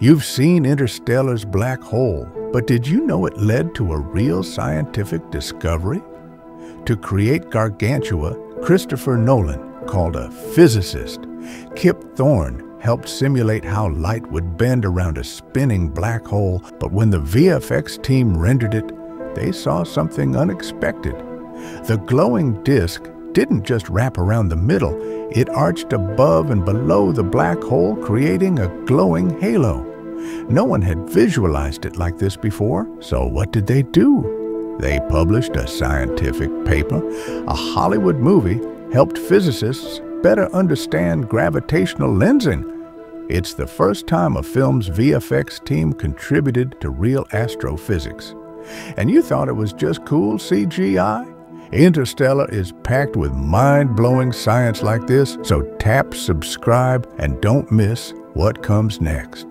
You've seen Interstellar's black hole, but did you know it led to a real scientific discovery? To create Gargantua, Christopher Nolan called a physicist. Kip Thorne helped simulate how light would bend around a spinning black hole, but when the VFX team rendered it, they saw something unexpected. The glowing disk didn't just wrap around the middle, it arched above and below the black hole, creating a glowing halo. No one had visualized it like this before, so what did they do? They published a scientific paper. A Hollywood movie helped physicists better understand gravitational lensing. It's the first time a film's VFX team contributed to real astrophysics. And you thought it was just cool CGI? Interstellar is packed with mind-blowing science like this, so tap subscribe and don't miss what comes next.